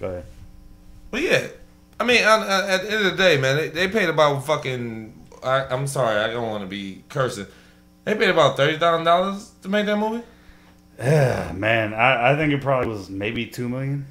Go ahead. But yeah, I mean, on, on- at the end of the day, man, they, they paid about fucking. I, I'm sorry, I don't want to be cursing. They paid about thirty thousand dollars to make that movie. Yeah, man, I, I think it probably was maybe two million.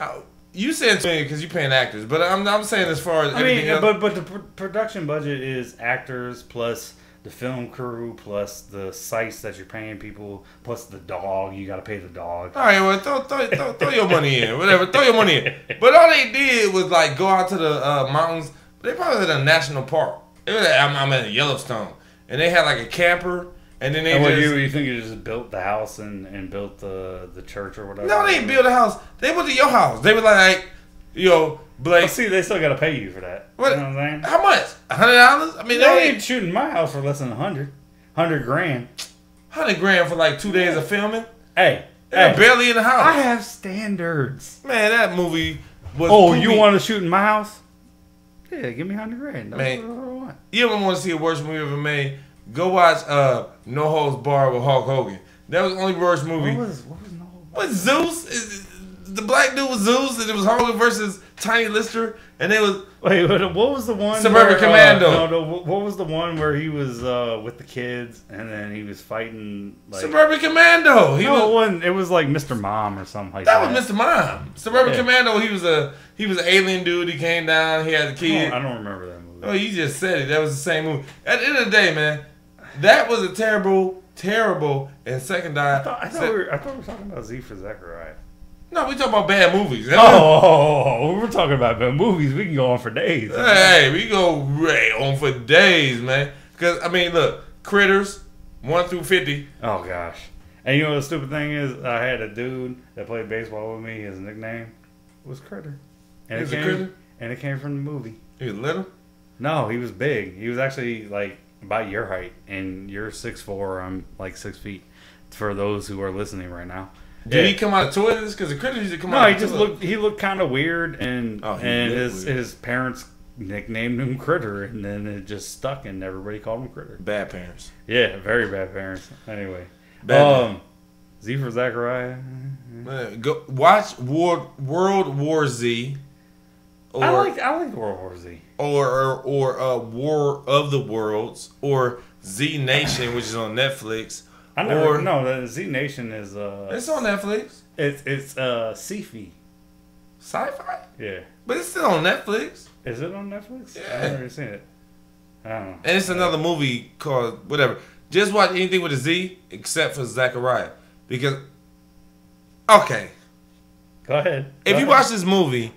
Uh, You saying two million because you're paying actors, but I'm I'm saying as far as I mean, else, but but the pr- production budget is actors plus the film crew plus the sites that you're paying people plus the dog. You got to pay the dog. All right, well, throw, throw, throw, throw your money in, whatever. Throw your money in. But all they did was like go out to the uh, mountains. They probably was at a national park. It was, I'm, I'm at Yellowstone, and they had like a camper, and then they And what just you you think you just built the house and, and built the the church or whatever? no, they didn't build a house. They went to your house. They were like, yo, Blake, Well, see, they still got to pay you for that. What- You know what I'm saying? how much? A hundred dollars? I mean, They they ain't shooting my house for less than a hundred. Hundred grand. hundred grand for like two days of filming. Hey, They were hey, barely in the house. I have standards. Man, that movie was. Oh, you want to shoot in my house? Yeah, give me hundred grand. That's Man. what I want. You ever want to see a worst movie ever made? Go watch uh, No Holds Barred with Hulk Hogan. That was the only worst movie. What was what was no? What Zeus? Is- The black dude was Zeus, and it was Hogan versus Tiny Lister, and it was Wait, what, was the one? Suburban where, Commando. Uh, no, no. What was the one where he was uh, with the kids and then he was fighting like? Suburban Commando. He no, it was wasn't. It was like Mr. Mom or something like that that. was Mr. Mom. Suburban Yeah. Commando. He was a he was an alien dude. He came down. He had a I don't. I don't remember that movie. Oh, you just said it. That was the same movie. At the end of the day, man, that was a terrible, terrible. And second die. I thought, I, thought we were, I thought we were talking about Z for Zachariah. No, we talking about bad movies. Oh, oh, oh, oh, we're talking about bad movies. We can go on for days. Hey, we go right on for days, man. Because I mean, look, critters one through fifty. Oh gosh. And you know the stupid thing is? I had a dude that played baseball with me. His nickname was Critter. And it came, critter? And it came from the movie. He was little. No, he was big. He was actually like about your height, and you're six four. I'm like six feet. For those who are listening right now, Did Yeah. he come out of toilets? Because the critters used to come No, out. he of just toilets. looked. He looked kind of weird, and Oh, and his weird. his parents nicknamed him Critter, and then it just stuck, and everybody called him Critter. bad parents. Yeah, very bad parents. Anyway, Bad um, Z for Zachariah. Man, go watch War, World War Z, or I like I like World War Z. or or, or uh, War of the Worlds, or Z Nation, which is on Netflix. I never Or- no the Z Nation is uh It's on Netflix. it's it's uh sci-fi. Sci-fi, Yeah, but it's still on Netflix. is it on Netflix? Yeah. I've never seen it. I don't know. And it's another movie called whatever. Just watch anything with a Z except for Zachariah. Because okay. Go ahead. If you ahead. watch this movie,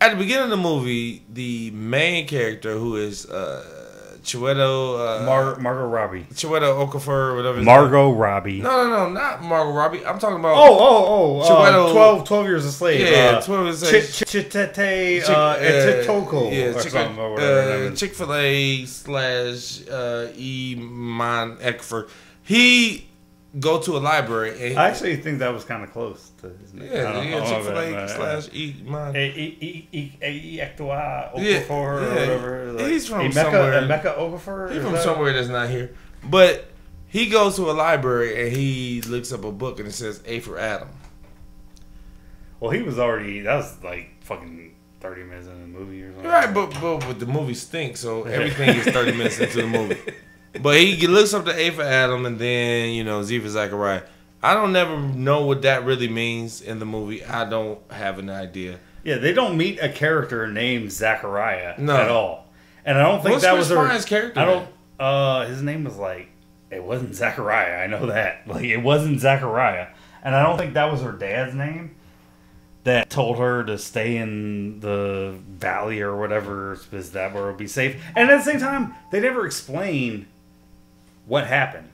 at the beginning of the movie, the main character who is uh Chiwetel uh Mar- Margot Robbie. Chiwetel Okafor, whatever. Margot Robbie. No, no, no, not Margot Robbie. I'm talking about Oh, oh, oh! Chiwetel- Uh, 12, 12 years a slave. Yeah, uh, 12 years a slave. Ch- Chitete, uh, Etitoko, yeah, Chick- uh. Chick Fil A slash uh, Iman Ekfer. He go to a library and I actually think that was kind of close to his name. I yeah, yeah, Chick Fil A slash Iman. E- E- E- E- E- Ektoa Okafor or whatever. Like, He's from Emeka, somewhere. Emeka Okafor? He's from that- somewhere that's not here, but he goes to a library and he looks up a book and it says A for Adam. Well, he was already. That was like fucking thirty minutes in the movie or something. Right, but, but but the movie stinks, so everything is thirty minutes into the movie. But he looks up to A for Adam, and then you know Z for Zachariah. I don't never know what that really means in the movie. I don't have an idea. Yeah, they don't meet a character named Zachariah No. at all, and I don't think What's that was their character I don't. Uh, his name was like it wasn't Zachariah. I know that. Like it wasn't Zachariah, and I don't think that was her dad's name. That told her to stay in the valley or whatever, because that where it'll be safe. And at the same time, they never explained what happened,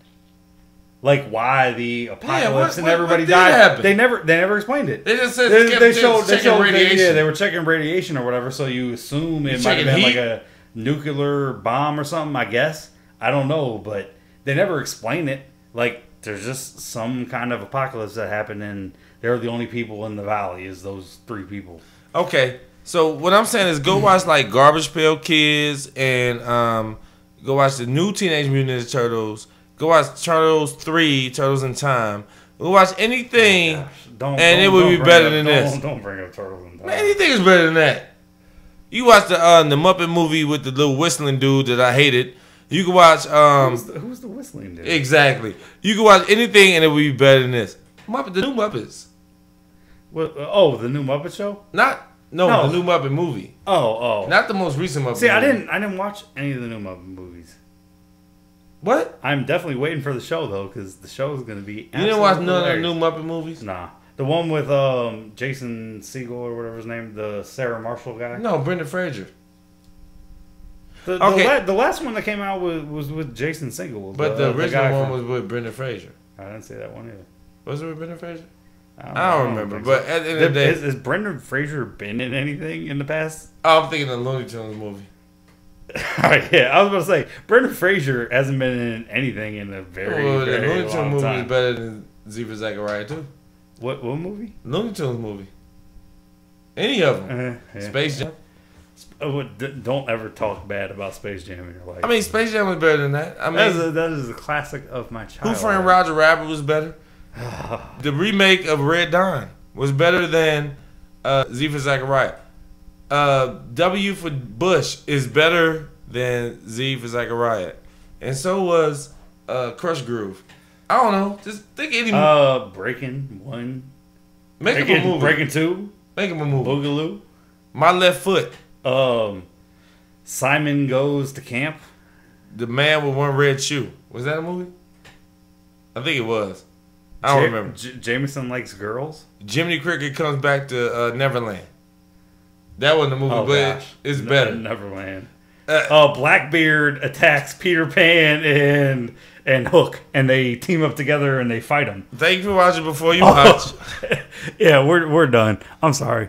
like why the apocalypse and what- everybody what died. happen? They never, they never explained it They just said they, kept- they showed they showed radiation. They, yeah they were checking radiation or whatever so you assume it You might have been heat? like a nuclear bomb or something I guess I don't know but they never explain it like there's just some kind of apocalypse that happened and they're the only people in the valley is those three people Okay, so what I'm saying is go watch like Garbage Pail Kids and um, go watch the new Teenage Mutant Ninja Turtles. Go watch Turtles Three, Turtles in Time. We watch anything. Gosh, don't, and don't- it would be better up- than don't- this. Don't bring up turtles and Man, anything is better than that. You watch the uh, the Muppet movie with the little whistling dude that I hated. You can watch um Who's the, who's the whistling dude? exactly. You can watch anything and it will be better than this. Muppet the new Muppets. What, oh, the new Muppet Show. Not no, No. the new Muppet movie. Oh, oh. Not the most recent Muppet. See, I movie. didn't. I didn't watch any of the new Muppet movies. What? I'm definitely waiting for the show though, because the show is going to be. You didn't watch none of the new Muppet movies? Nah, the one with um Jason Segel or whatever his name, the Sarah Marshall guy. No, Brendan Fraser. The, the, Okay. la- the last one that came out was, was with Jason Segel. But the, guy original one from- was with Brendan Fraser. I didn't see that one either. Was it with Brendan Fraser? I I don't remember. think But so. at the end of the day, has, has Brendan Fraser been in anything in the past? oh, I'm thinking the Looney Tunes movie. yeah, I was about to say Brendan Fraser hasn't been in anything in a very, Well, the very Looney Tunes long movie time. is better than Zebra Zachariah too. What what movie? Looney Tunes movie. Any of them. Uh, yeah. Space Jam. Oh, don't ever talk bad about Space Jam in your life. I mean, Space Jam was better than that. I that is mean, a, that is a classic of my childhood. Who. Framed Roger Rabbit was better. the remake of Red Dawn was better than uh, Z for Zachariah. Uh, w for Bush is better than Z for Zachariah, and so was uh, Krush Groove. I don't know. Just think any. Uh, Breaking One, make him a Breaking, movie. Breaking Two, Make him a movie. Boogaloo. My left foot. Um, Simon goes to camp. The man with one red shoe. Was that a movie? I think it was. I don't Ja- remember. J- Jameson likes girls. Jiminy Cricket comes back to uh, Neverland. That wasn't a movie, Oh but gosh, it's Ne- better. Neverland. Uh, Oh, Blackbeard attacks Peter Pan and and Hook, and they team up together and they fight him. Thank you for watching before you watch. yeah, we're we're done. I'm sorry.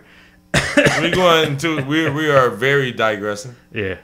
We're going to we we are very digressing. Yeah.